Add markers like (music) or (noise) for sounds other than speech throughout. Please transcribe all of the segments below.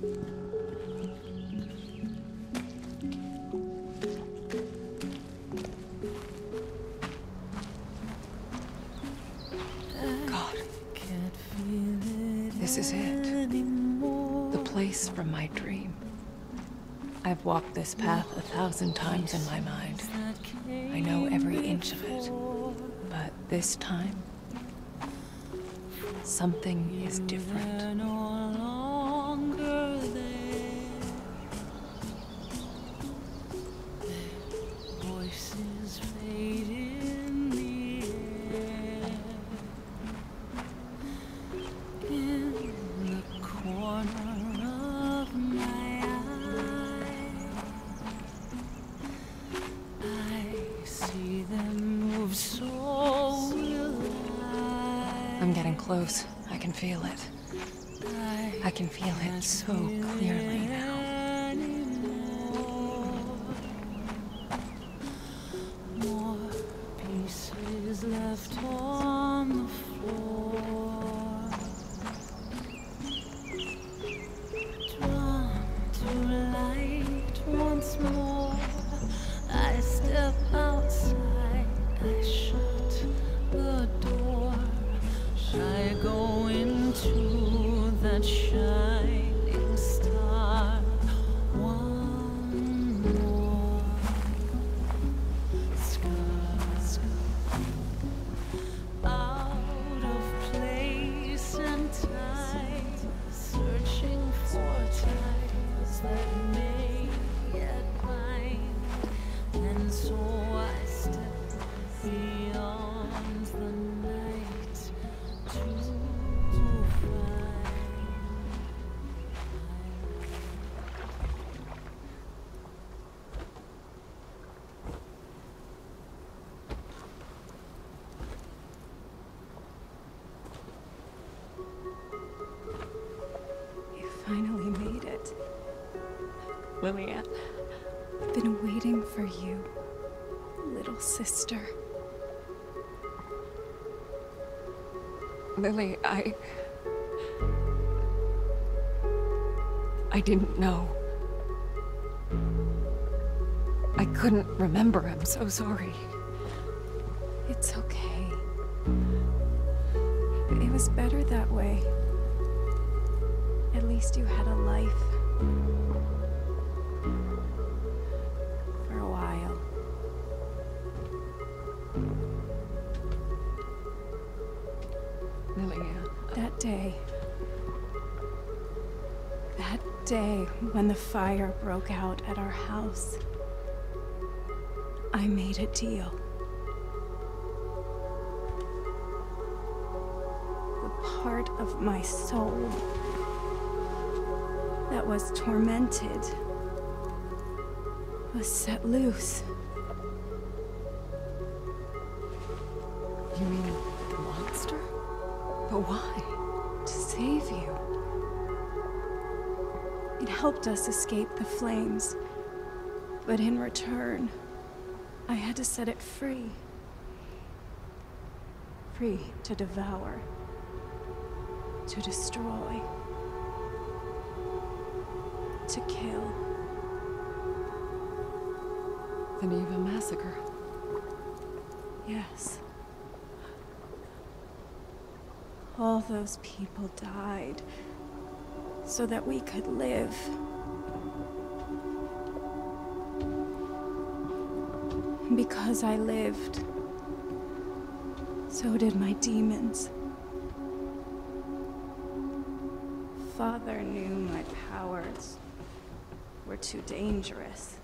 God. This is it. The place from my dream. I've walked this path a thousand times in my mind. I know every inch of it. But this time, something is different. Feel it. I can feel it so clearly now. Lillian. I've been waiting for you, little sister. Lily, I. I didn't know. I couldn't remember. I'm so sorry. It's okay. It was better that way. At least you had a life. Day. That day when the fire broke out at our house. I made a deal. The part of my soul that was tormented was set loose. You mean the monster? But why? Save you. It helped us escape the flames, but in return, I had to set it free. Free to devour, to destroy, to kill. The Niwa massacre. Yes. All those people died so that we could live. And because I lived, so did my demons. Father knew my powers were too dangerous.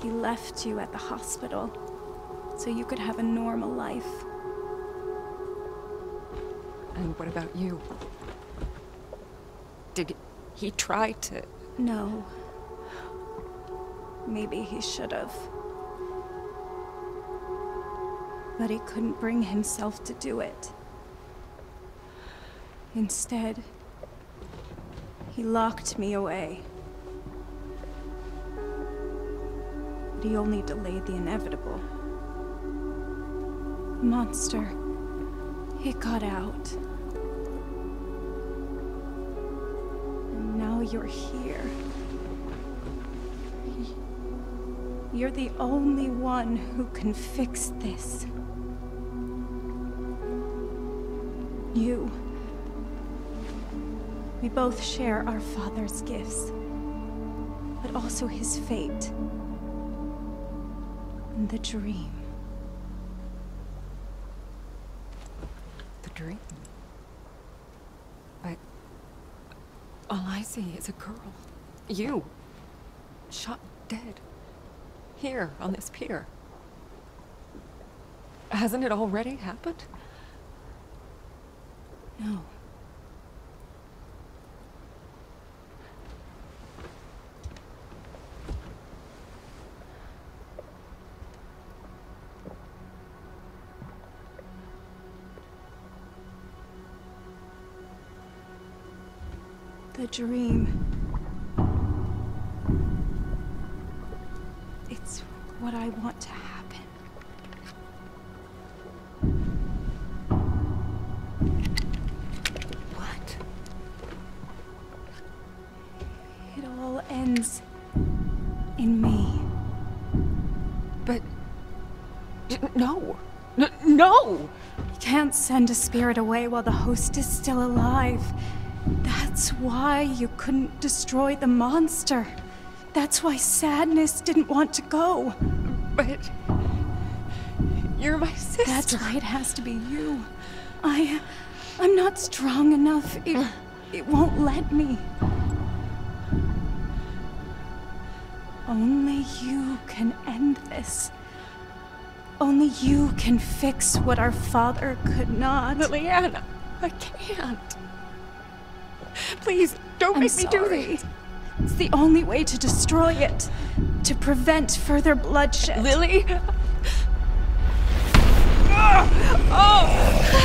He left you at the hospital so you could have a normal life. And what about you? Did he try to. No. Maybe he should have. But he couldn't bring himself to do it. Instead, he locked me away. But he only delayed the inevitable monster. It got out. And now you're here. You're the only one who can fix this. You. We both share our father's gifts, but also his fate. And the dream. Dream? But all I see is a girl. You. Shot dead. Here, on this pier. Hasn't it already happened? No. Dream. It's what I want to happen. What? It all ends in me. But. No! No! You can't send a spirit away while the host is still alive. That's why you couldn't destroy the monster. That's why Sadness didn't want to go. But. You're my sister. That's why it has to be you. I. I'm not strong enough. It. It won't let me. Only you can end this. Only you can fix what our father could not. Liliana, I can't. Please, don't I'm make me do this. It's the only way to destroy it. To prevent further bloodshed. Lily? Marianne? (laughs) Oh.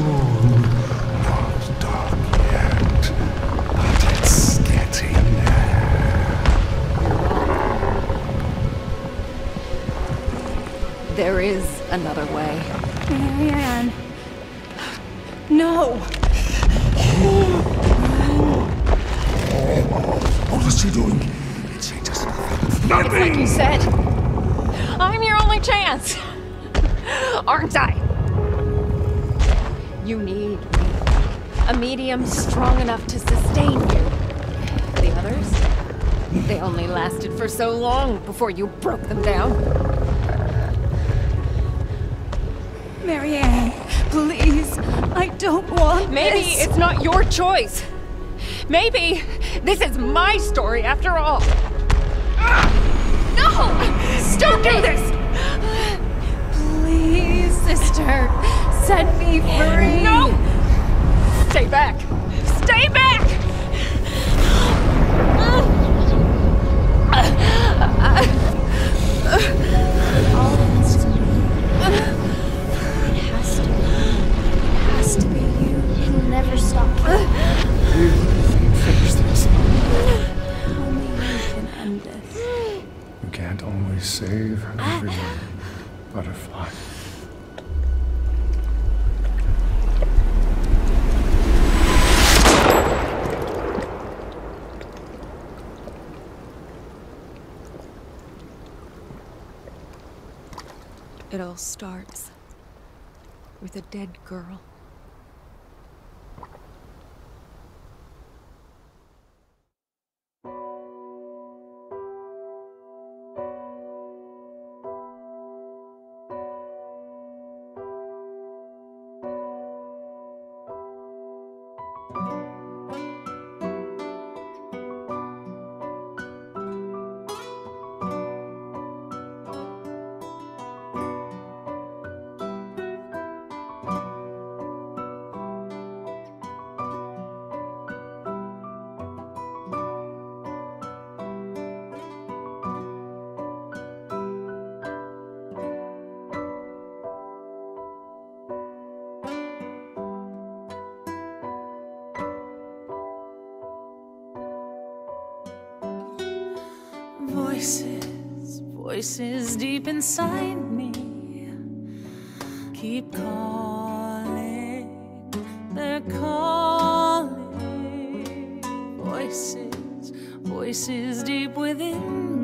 Almost gone. Not dark yet. But it's getting there. There is another way. Marianne. No! What is she doing? It's just nothing. Like you said, I'm your only chance. Aren't I? You need me. A medium strong enough to sustain you. The others? They only lasted for so long before you broke them down. Marianne, please. I don't want Maybe this. it's not your choice. Maybe this is my story after all. No! Don't do this! Set me free. No! Stay back! Stay back! It has to be. It has to be you. It'll never stop. Finish this. Only you can end this. You can't always save everyone, Butterfly. It all starts with a dead girl. Voices, voices deep inside me keep calling. They're calling. Voices, voices deep within